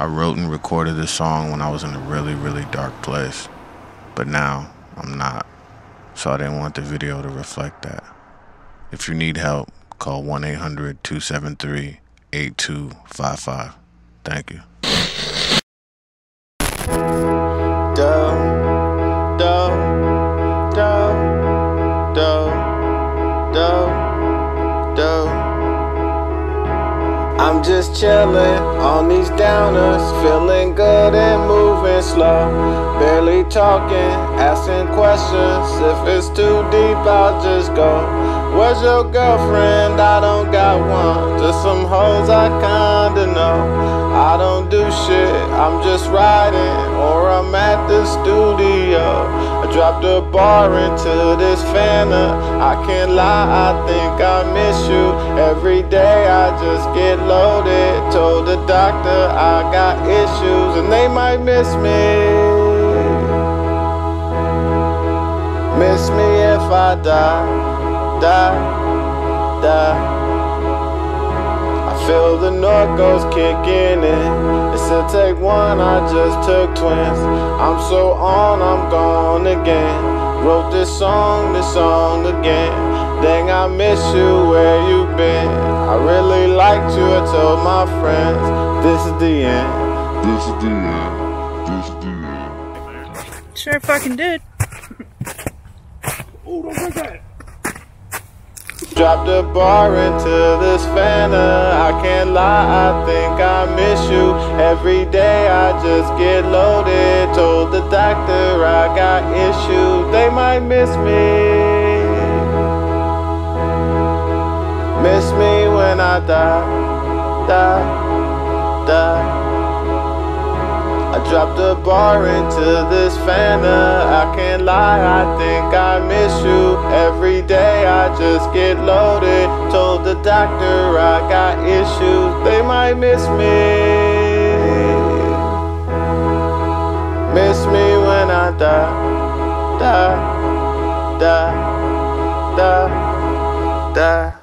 I wrote and recorded this song when I was in a really, really dark place. But now, I'm not. So I didn't want the video to reflect that. If you need help, call 1 800 273 8255. Thank you. I'm just chillin' on these downers, feeling good and moving slow. Barely talking, asking questions. If it's too deep, I'll just go. Where's your girlfriend? I don't got one. Just some hoes I kinda know. I don't do shit, I'm just riding, or I'm at the studio. Dropped a bar into this Fanta. I can't lie, I think I miss you. Every day I just get loaded. Told the doctor I got issues, and they might miss me. Miss me if I die, die, die. I feel the Norcos kicking in. It said take one, I just took twins. I'm so on, I'm gone again. Wrote this song, this song again. Dang, I miss you, where you been? I really liked you, I told my friends. This is the end. This is the end. This is the end. Sure fucking did. Oh, don't break that. Dropped a bar into this Fanta. I can't lie, I think I miss you. Every day I just get loaded. Told the doctor I got issues. They might miss me. Miss me when I die, die, die. I dropped a bar into this Fanta. I can't lie, I think I miss you day I just get loaded. Told the doctor I got issues, they might miss me. Miss me when I die, die, die, die, die.